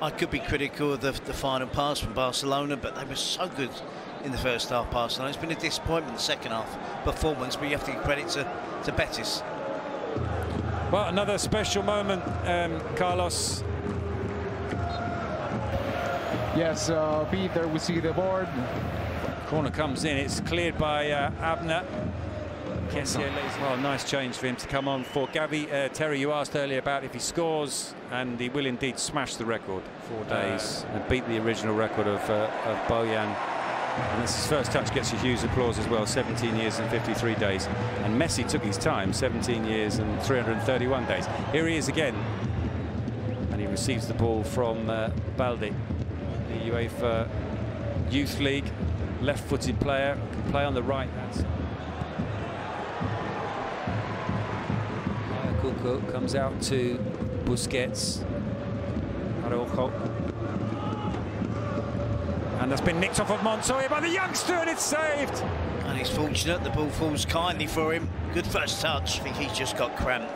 I could be critical of the, the final pass from Barcelona, but they were so good in the first half, Barcelona. It's been a disappointment in the second half performance, but you have to give credit to, to Betis. Well, another special moment, um, Carlos. Yes, uh, Pete, there we see the board. Corner comes in, it's cleared by uh, Abner. Well, nice change for him to come on for Gavi. Uh, Terry, you asked earlier about if he scores, and he will indeed smash the record. Four days uh, and beat the original record of, uh, of Bojan. And this his first touch gets a huge applause as well, 17 years and 53 days. And Messi took his time, 17 years and 331 days. Here he is again. And he receives the ball from uh, Balde, the UEFA Youth League, left-footed player, can play on the right. That's Comes out to Busquets. Araujo. And that's been nicked off of Montoya by the youngster, and it's saved. And he's fortunate, the ball falls kindly for him. Good first touch, I think he's just got cramp.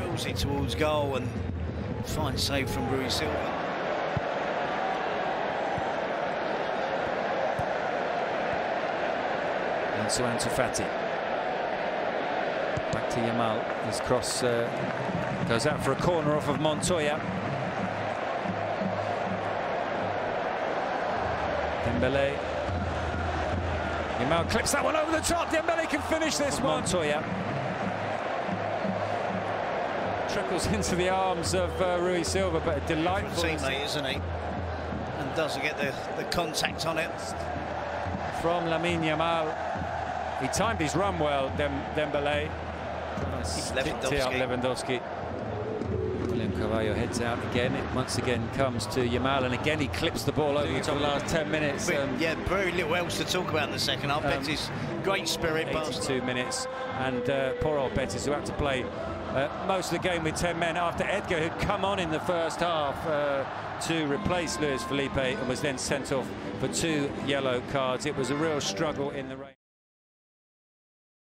Rolls it towards goal, and fine save from Rui Silva. And to Ansu Fati. Back to Yamal. His cross uh, goes out for a corner off of Montoya. Dembele. Yamal clips that one over the top. Dembele can finish this one. Montoya. Trickles into the arms of uh, Rui Silva, but a delightful teammate, isn't he? And doesn't get the, the contact on it. From Lamine Yamal. He timed his run well, Dem Dembele. Lewandowski. Up Lewandowski. William Carvalho heads out again. It once again comes to Yamal, and again he clips the ball over the top of the last 10 minutes. Um, yeah, very little else to talk about in the second half. Um, Betis, great spirit. 82 minutes, and uh, poor old Betis, who had to play uh, most of the game with 10 men after Edgar had come on in the first half uh, to replace Luis Felipe and was then sent off for two yellow cards. It was a real struggle in the rain.